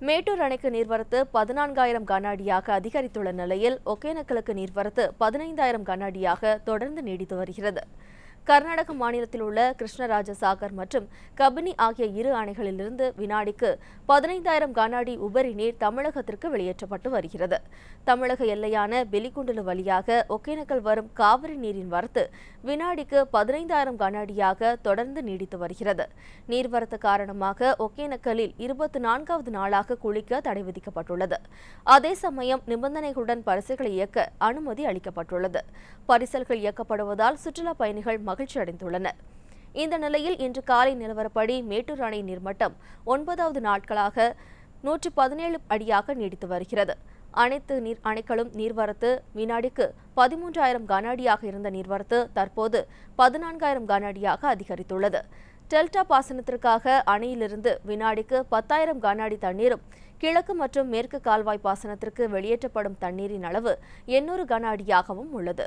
மேட்டூர் அணைக்கு நீர்வரத்து பதினான்காயிரம் கனஅடியாக அதிகரித்துள்ள நிலையில் ஒகேனக்கலுக்கு நீர்வரத்து பதினைந்தாயிரம் கனஅடியாக தொடர்ந்து நீடித்து வருகிறது. கர்நாடக மாநிலத்தில் உள்ள கிருஷ்ணராஜசாகர் மற்றும் கபினி ஆகிய இரு அணைகளிலிருந்து வினாடிக்கு பதினைந்தாயிரம் கனஅடி உபரி நீர் தமிழகத்திற்கு வெளியேற்றப்பட்டு வருகிறது. தமிழக எல்லையான பெலிகுண்டலு வழியாக ஒகேனக்கல் வரும் காவிரி நீரின் வரத்து வினாடிக்கு பதினைந்தாயிரம் கனஅடியாக தொடர்ந்து நீடித்து வருகிறது. நீர்வரத்து காரணமாக ஒகேனக்கலில் இருபத்தி நான்காவது நாளாக குளிக்க தடை விதிக்கப்பட்டுள்ளது. அதே சமயம் நிபந்தனைகளுடன் பரிசுகளை இயக்க அனுமதி அளிக்கப்பட்டுள்ளது. பரிசல்கள் இயக்கப்படுவதால் சுற்றுலா பயணிகள் மகிழ்ச்சி அடைந்துள்ளனர் இந்த நிலையில் இன்று காலை நிலவரப்படி மேட்டூர் அணை நீர்மட்டம் ஒன்பதாவது நாட்களாக நூற்றி பதினேழு அடியாக நீடித்து வருகிறது. அனைத்து நீர் அணைகளும் நீர்வரத்து வினாடிக்கு பதிமூன்றாயிரம் கன அடியாக இருந்த நீர்வரத்து தற்போது பதினான்காயிரம் கன அடியாக அதிகரித்துள்ளது. டெல்டா பாசனத்திற்காக அணையிலிருந்து வினாடிக்கு பத்தாயிரம் கன அடி தண்ணீரும் கிழக்கு மற்றும் மேற்கு கால்வாய் பாசனத்திற்கு வெளியேற்றப்படும் தண்ணீரின் அளவு எண்ணூறு கன அடியாகவும் உள்ளது.